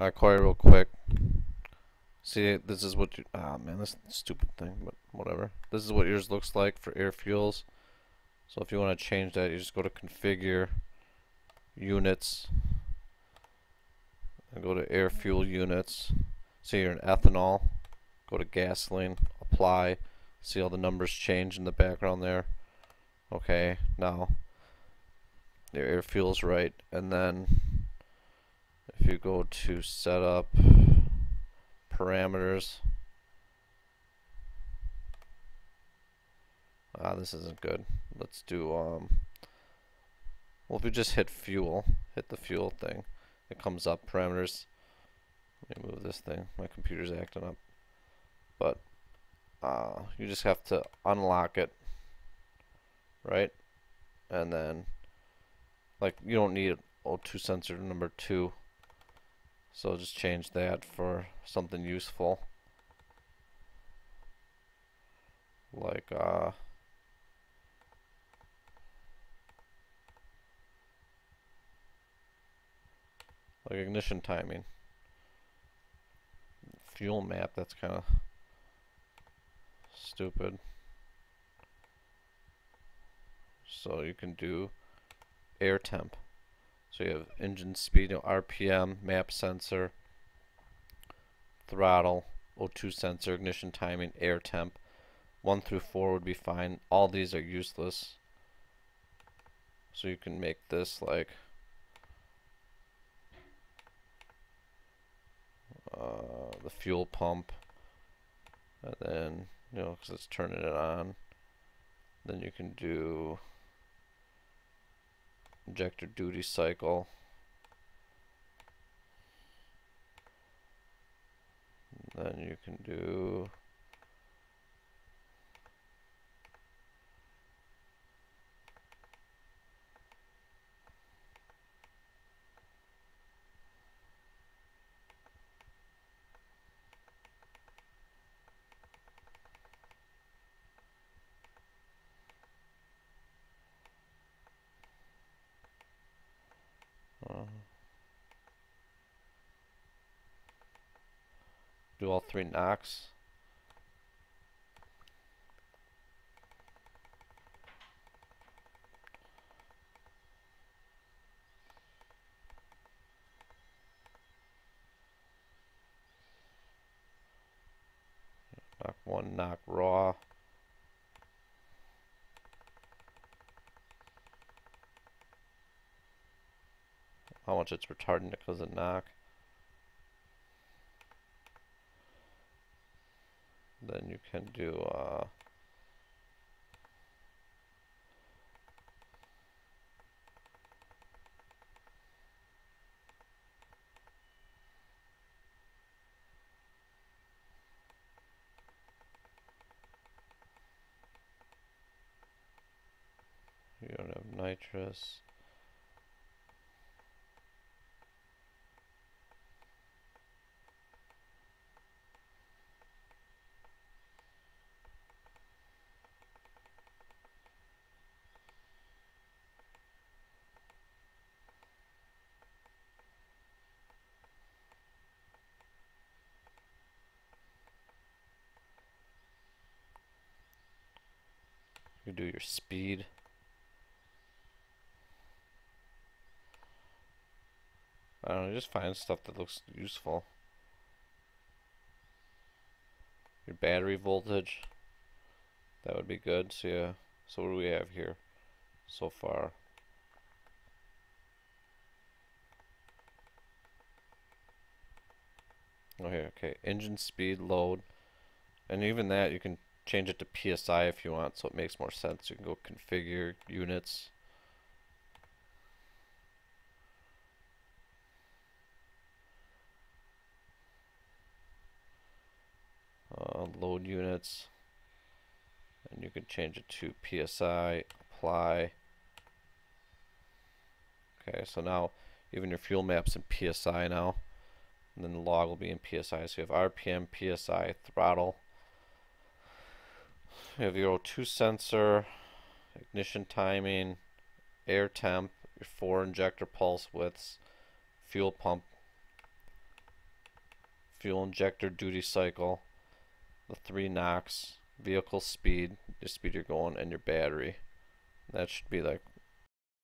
Alright, Cory, real quick. See, this is what you. Ah, man, this stupid thing, but whatever. This is what yours looks like for air fuels. So if you want to change that, you just go to configure units and go to air fuel units. See, you're in ethanol. Go to gasoline, apply. See all the numbers change in the background there. Okay, now your air fuel's right, and then if you go to setup parameters. Ah this isn't good. Let's do um well if we just hit fuel hit the fuel thing it comes up parameters. Let me move this thing. My computer's acting up. But uh, you just have to unlock it right? And then like you don't need O2 sensor number two so just change that for something useful. Like, uh, like ignition timing. Fuel map, that's kind of stupid. So you can do air temp. So you have engine speed, RPM, map sensor, throttle, O2 sensor, ignition timing, air temp. 1 through 4 would be fine. All these are useless. So you can make this like uh, the fuel pump and then you know because it's turning it on then you can do injector duty cycle. Then you can do do all three knocks. Knock one, knock raw. How much it's retarding because of knock. Then you can do uh, you don't have nitrous You do your speed. I don't know, just find stuff that looks useful. Your battery voltage. That would be good. So yeah. So what do we have here so far? Here, okay. Engine speed, load. And even that you can change it to PSI if you want so it makes more sense. You can go configure units. Uh, load units and you can change it to PSI, apply. Okay, so now even your fuel map's in PSI now. And then the log will be in PSI. So you have RPM, PSI, throttle, you have your O2 sensor, ignition timing, air temp, your four injector pulse widths, fuel pump, fuel injector duty cycle, the three knocks, vehicle speed, the speed you're going, and your battery. That should be like